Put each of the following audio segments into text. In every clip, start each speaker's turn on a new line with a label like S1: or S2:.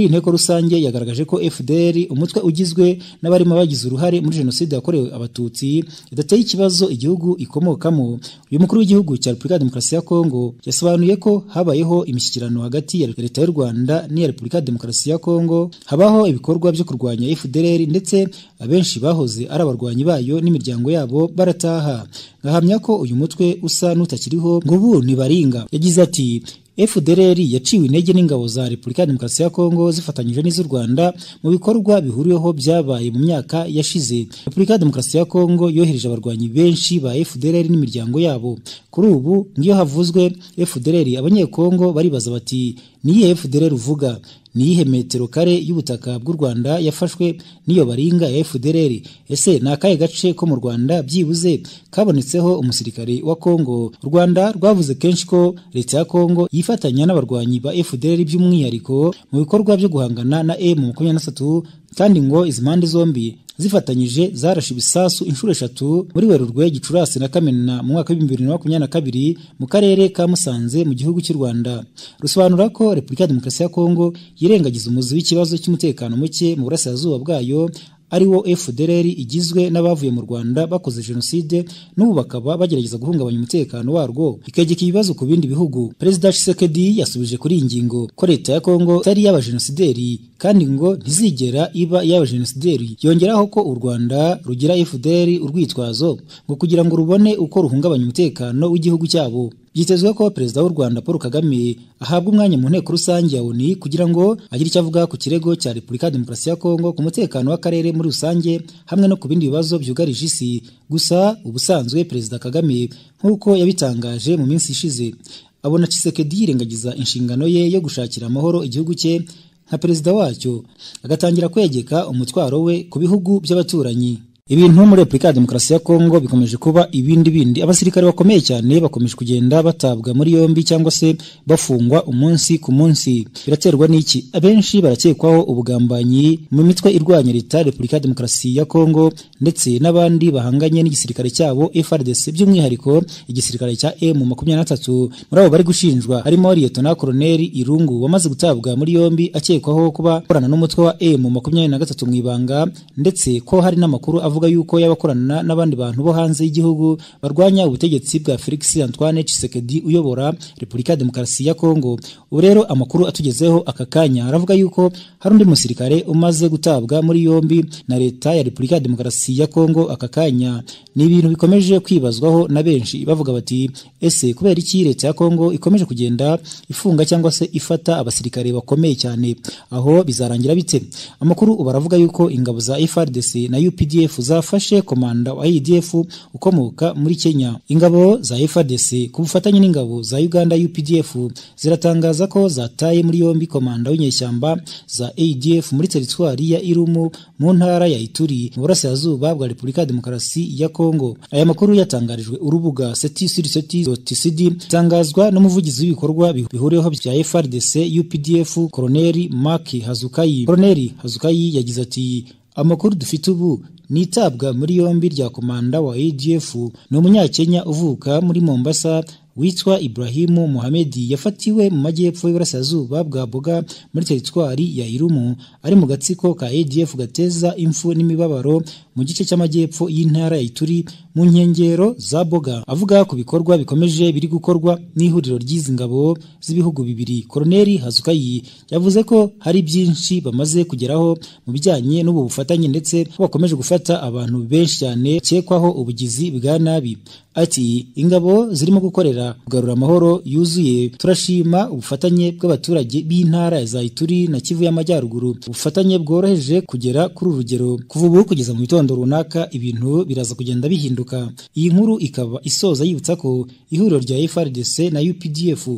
S1: muri iyi nteko rusange yagaragaje ko FDR umutwe ugizwe n'abarimo bagize uruhare muri jenoside yakorewe abatutsi idateye ikibazo igihugu ikomokamo. Uyu mukuru w'igihugu cya Repubulika ya Demokarasi ya Kongo yasobanuye ko habayeho imishyikirano hagati ya leta y'u Rwanda n'iya Repubulika ya Demokarasi ya Kongo habaho ibikorwa byo kurwanya FDR ndetse abenshi bahoze ari abarwanyi bayo n'imiryango yabo barataha. Ngahamya ko uyu mutwe usa n'utakiriho ngo ubu ntibaringa. Yagize ati FDLR yaciwe intege n'ingabo za Repubulika ya Demokarasi ya Kongo zifatanyije n'iz'u Rwanda mu bikorwa bihuriweho byabaye mu myaka yashize. Repubulika ya Demokarasi ya Kongo yohereje abarwanyi benshi ba FDLR n'imiryango yabo. Kuri ubu ngiyo havuzwe FDLR abanyekongo baribaza bati ni FDLR uvuga niyihe metero kare y'ubutaka bw'u Rwanda yafashwe n'iyo baringa ya FDLR ese ni akahe gace ko mu Rwanda byibuze? Kabonetseho umusirikare wa Kongo u Rwanda rwavuze kenshi ko leta ya Kongo yifatanya n'abarwanyi ba FDLR by'umwihariko mu bikorwa byo guhangana na M23 kandi ngo izi mpande zombi zifatanyije zarashe ibisasu inshuro eshatu muri Werurwe Gicurasi na Kamena mu mwaka w'ibihumbi bibiri na makumyabiri na kabiri mu karere ka Musanze mu gihugu cy'u Rwanda. Rusobanura ko Repubulika ya Demokarasi ya Kongo yirengagiza umuzi w'ikibazo cy'umutekano muke mu burasirazuba bwayo ari wo FDLR igizwe n'abavuye mu Rwanda bakoze jenoside n'ubu bakaba bagerageza guhungabanya umutekano warwo. Ikegeka ibibazo ku bindi bihugu. Perezida Tshisekedi yasubije kuri iyi ngingo ko leta ya Kongo itari y'abajenosideri kandi ngo ntizigera iba y'abajenosideri yongeraho ko u Rwanda rugira FDLR urwitwazo ngo kugira ngo rubone uko ruhungabanya umutekano w'igihugu cyabo. Byitezwe ko perezida w'u Rwanda Paul Kagame ahabwa umwanya mu nteko rusange ya ONU kugira ngo agire icyo avuga ku kirego cya Repubulika ya Demokarasi ya Kongo ku mutekano w'akarere muri rusange hamwe no ku bindi bibazo byugarije isi. Gusa ubusanzwe perezida Kagame nk'uko yabitangaje mu minsi ishize abona Tshisekedi yirengagiza inshingano ye yo gushakira amahoro igihugu cye nka perezida wacyo agatangira kwegeka umutwaro we ku bihugu by'abaturanyi. Ibintu muri Repubulika ya Demokarasi ya Kongo bikomeje kuba ibindi bindi. Abasirikare bakomeye cyane bakomeje kugenda batabwa muri yombi cyangwa se bafungwa umunsi ku munsi. Biraterwa n'iki? Abenshi barakekwaho ubugambanyi mu mitwe irwanya leta Repubulika ya Demokarasi ya Kongo ndetse n'abandi bahanganye n'igisirikare cyabo FARDC by'umwihariko igisirikare cya M23 muri abo bari gushinjwa harimo Lieutenant Colonel Irungu wamaze gutabwa muri yombi akekwaho kuba akorana n'umutwe wa M23 mu ibanga ndetse ko hari n'amakuru avuga yuko yabakorana n'abandi bantu bo hanze y'igihugu barwanya ubutegetsi bwa Felix Antoine Tshisekedi uyobora Repubulika ya Demokarasi ya Kongo ubu rero amakuru atugezeho aka kanya. Aravuga yuko hari undi musirikare umaze gutabwa muri yombi na leta ya Repubulika ya Demokarasi ya Kongo aka kanya. Ni ibintu bikomeje kwibazwaho na benshi bavuga bati ese kubera iki leta ya Kongo ikomeje kugenda ifunga cyangwa se ifata abasirikare bakomeye cyane? Aho bizarangira bite? Amakuru ubu aravuga yuko ingabo za FARDC na UPDF zafashe komanda wa ADF ukomoka muri Kenya. Ingabo za FARDC ku bufatanye n'ingabo za Uganda UPDF ziratangaza ko zataye muri yombi komanda w'inyeshyamba za ADF muri teritwari ya Irumu mu ntara ya Ituri mu burasirazuba bwa Repubulika ya Demokarasi ya Kongo aya makuru yatangarijwe urubuga seti.cd itangazwa n'umuvugizi w'ibikorwa bihuriweho bya FARDC UPDF Colonel Mark Hazukayi Colonel Hazukayi yagize ati amakuru dufite ubu ni itabwa muri yombi rya komanda wa ADF ni umunyakenya uvuka muri Mombasa witwa Ibrahimu Mohamedi yafatiwe mu majyepfo y'uburasirazuba bwa Boga muri teritwari ya Irumu. Ari mu gatsiko ka ADF gateza impfu n'imibabaro mu gice cy'amajyepfo y'intara ya Ituri mu nkengero za Boga avuga ku bikorwa bikomeje biri gukorwa n'ihuriro ry'izi ngabo z'ibihugu bibiri. Koloneli Hazukayi yavuze ko hari byinshi bamaze kugeraho mu bijyanye n'ubu bufatanye ndetse bakomeje gufata abantu benshi cyane cyekwaho ubugizi bwa nabi. Ati ingabo zirimo gukorera kugarura amahoro yuzuye. Turashima ubufatanye bw'abaturage b'intara za Ituri na Kivu y'Amajyaruguru. Ubufatanye bworoheje kugera kuri urugero. Kuva ubu kugeza mu gitondo runaka ibintu biraza kugenda bihinduka. Iyi nkuru ikaba isoza yibutsa ko ihuriro rya FARDC na UPDF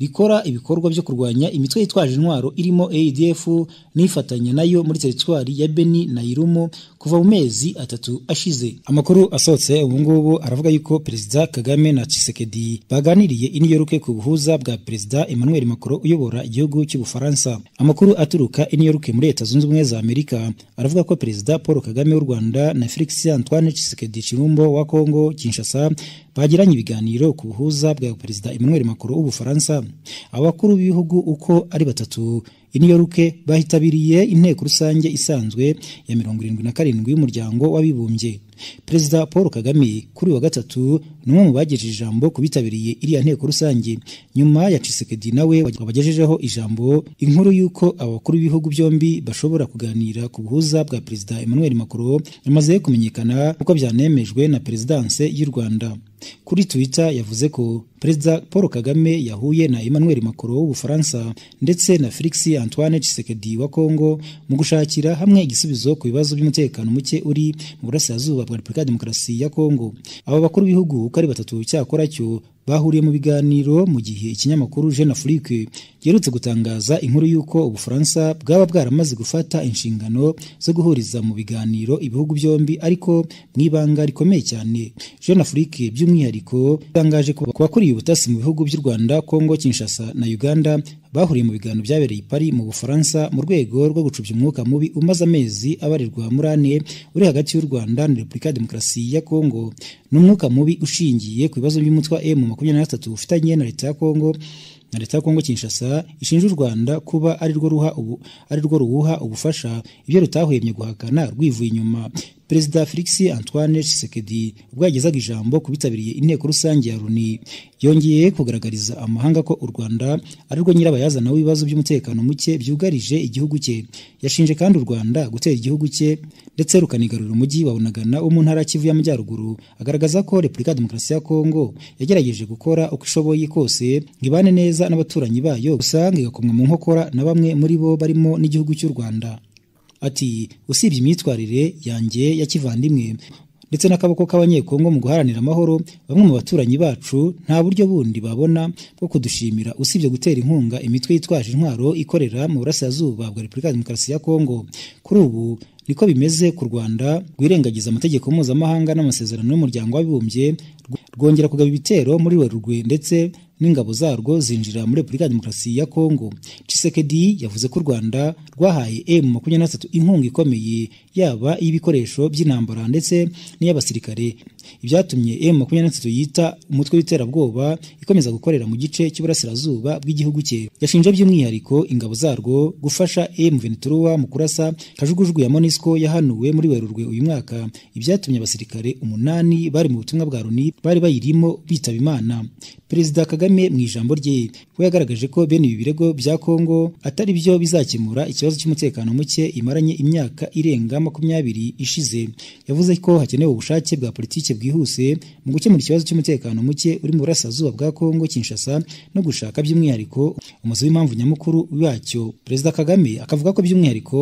S1: rikora ibikorwa byo kurwanya imitwe yitwaje intwaro irimo ADF nifatanya na yo muri teritwari ya Beni na Irumu kuva mu mezi atatu ashize. Amakuru asohotse ubu ngubu aravuga yuko perezida Kagame na Tshisekedi baganiriye i New York ku buhuza bwa perezida Emmanuel Macron uyobora igihugu cy'Ubufaransa. Amakuru aturuka i New York muri Leta Zunze Ubumwe za Amerika. Aravuga ko perezida Paul Kagame w'u Rwanda na Felix Antoine Tshisekedi Chilombo wa Kongo Kinshasa bagiranye ibiganiro ku buhuza bwa perezida Emmanuel Macron w'Ubufaransa. Abakuru b'ibihugu uko ari batatu i New York bahitabiriye inteko rusange isanzwe ya mirongo irindwi na karindwi y'umuryango w'abibumbye. Perezida paul kagame kuri wa gatatu ni umwe mu bagejeje ijambo ku bitabiriye iriya nteko rusange. Nyuma ya Tshisekedi nawe wabagejejeho ijambo inkuru y'uko abakuru b'ibihugu byombi bashobora kuganira ku buhuza bwa perezida Emmanuel Macron yamaze kumenyekana uko byanemejwe na perezidanse y'u Rwanda. Kuri Twitter yavuze ko perezida Paul Kagame yahuye na Emmanuel Macron w'Ubufaransa ndetse na Felix Antoine Tshisekedi wa Kongo mu gushakira hamwe igisubizo ku bibazo by'umutekano muke uri mu burasirazuba bwa Repubulika ya Demokarasi ya Kongo aba bakuru b'ibihugu uko ari batatu cyakora cyo bahuriye mu biganiro mu gihe ikinyamakuru Jeune Afrique giherutse gutangaza inkuru y'uko Ubufaransa bwaba bwaramaze gufata inshingano zo guhuriza mu biganiro ibihugu byombi ariko mu ibanga rikomeye cyane. Jeune Afrique by'umwihariko itangaje ko bakuriye ubutasi mu bihugu by'u Rwanda Kongo Kinshasa na Uganda bahuriye mu biganiro byabereye i Paris mu Bufaransa mu rwego rwo gucubya umwuka mubi umaze amezi abarirwa muri ane uri hagati y'u Rwanda na Repubulika ya Demokarasi ya Kongo ni umwuka mubi ushingiye ku bibazo by'umutwe wa M makumyabiri na gatatu ufitanye na leta ya Kongo. Na leta ya Kongo Kinshasa ishinja u Rwanda kuba ari rwo ruha ubu ari rwo ruwuha ubufasha. Ibyo rutahwemye guhakana rwivuye inyuma. Perezida Felix Antoine Tshisekedi ubwo yagezaga ijambo ku bitabiriye inteko rusange ya Loni yongeye kugaragariza amahanga ko u Rwanda ari rwo nyirabayazana w'ibibazo by'umutekano muke byugarije igihugu cye. Yashinje kandi u Rwanda gutera igihugu cye ndetse rukanigarurira umujyi wa Bunagana wo mu ntara Kivu y'Amajyaruguru agaragaza ko Repubulika ya Demokarasi ya Kongo yagerageje gukora uko ishoboye kose ngibane neza n'abaturanyi bayo gusa igakomwa mu nkokora na bamwe muri bo barimo n'igihugu cy'u Rwanda. Ati usibye imyitwarire yanjye ya kivandimwe ndetse n'akaboko k'abanyekongo mu guharanira amahoro bamwe mu baturanyi bacu nta buryo bundi babona bwo kudushimira. Usibye gutera inkunga imitwe yitwaje intwaro ikorera mu burasirazuba bwa Repubulika ya Demokarasi ya Kongo. Kuri ubu niko bimeze ku Rwanda rwirengagiza amategeko mpuzamahanga n'amasezerano y'umuryango w'abibumbye rwongera kugaba ibitero muri Werurwe ndetse n'ingabo zarwo zinjira muri Repubulika ya Demokarasi ya Kongo. Tshisekedi yavuze ko u Rwanda rwahaye M23 inkunga ikomeye yaba iy'ibikoresho by'intambara ndetse n'iy'abasirikare ibyatumye M23 yita umutwe w'iterabwoba ikomeza gukorera mu gice cy'uburasirazuba bw'igihugu cye. Yashinje by'umwihariko ingabo zarwo gufasha M23 mu kurasa kajugujugu ya MONUSCO yahanuwe muri Werurwe uyu mwaka ibyatumye abasirikare umunani bari mu butumwa bwa Loni bari bayirimo bitaba Imana. Perezida Kagame mu ijambo rye we yagaragaje ko bene ibi birego bya Kongo atari byo bizakemura ikibazo cy'umutekano muke imaranye imyaka irenga makumyabiri ishize. Yavuze ko hakenewe ubushake bwa politiki bwihuse mu gukemura ikibazo cy'umutekano muke uri mu burasirazuba bwa Kongo Kinshasa no gushaka by'umwihariko umuzi w'impamvu nyamukuru wacyo. Perezida Kagame akavuga ko by'umwihariko